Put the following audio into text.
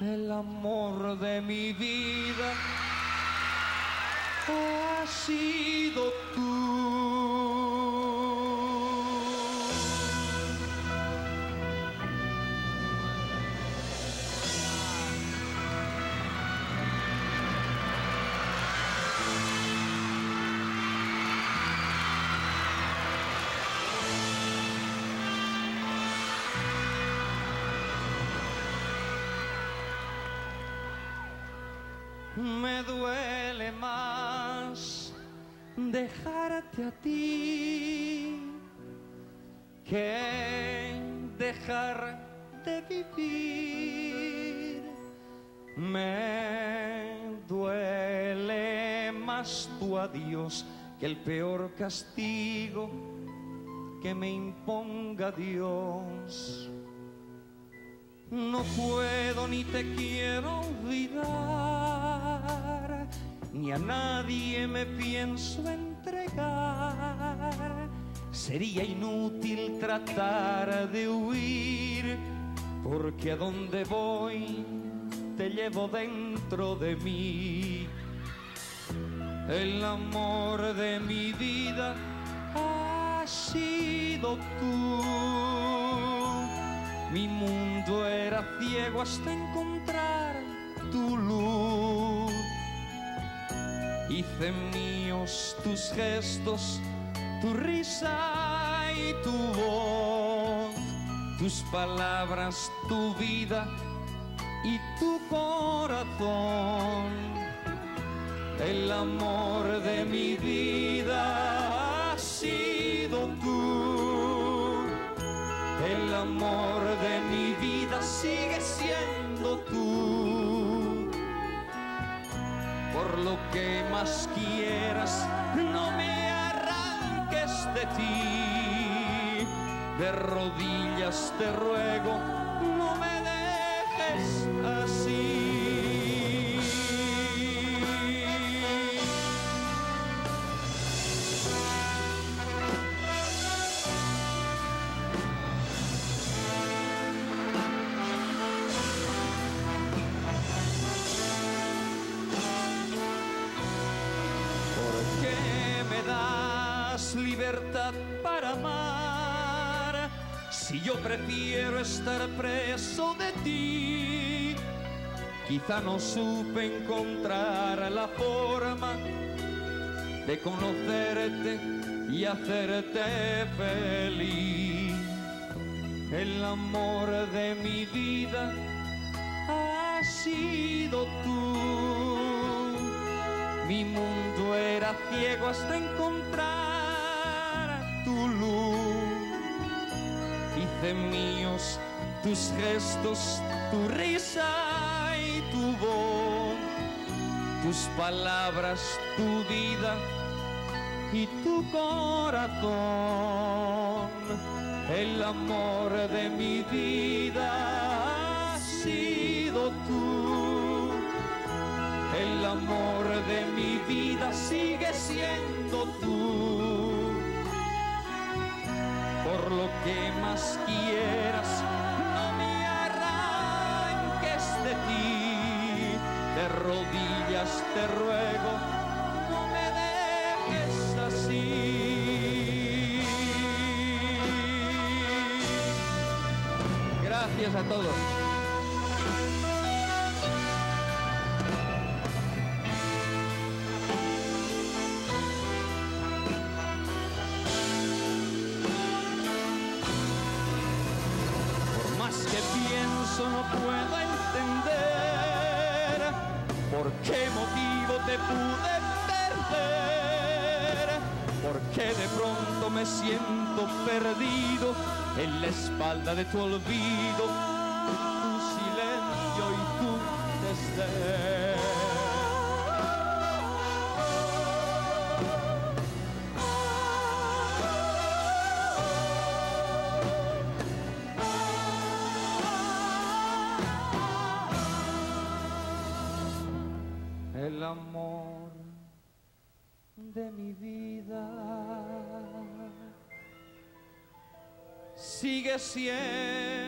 el amor de mi vida ha sido tú. Me duele más dejarte a ti que dejar de vivir. Me duele más tu adiós que el peor castigo que me imponga Dios. No puedo ni te quiero olvidar, ni a nadie me pienso entregar. Sería inútil tratar de huir, porque a donde voy te llevo dentro de mí. El amor de mi vida ha sido tú. Mi mundo era ciego hasta encontrar tu luz. Hice míos tus gestos, tu risa y tu voz, tus palabras, tu vida y tu corazón. El amor de mi vida lo que más quieras, no me arranques de ti. De rodillas te ruego, no me para amar? Si yo prefiero estar preso de ti, quizá no supe encontrar la forma de conocerte y hacerte feliz. El amor de mi vida ha sido tú. Mi mundo era ciego hasta encontrar tu luz. Hice míos tus gestos, tu risa y tu voz, tus palabras, tu vida y tu corazón. El amor de mi vida ha sido tú. El amor de mi vida sigue siendo tú. Por lo que más quieras, no me arranques de ti. De rodillas te ruego, no me dejes así. Gracias a todos. Que pienso no puedo entender por qué motivo te pude perder, por qué de pronto me siento perdido en la espalda de tu olvido, amor de mi vida. Sigue siendo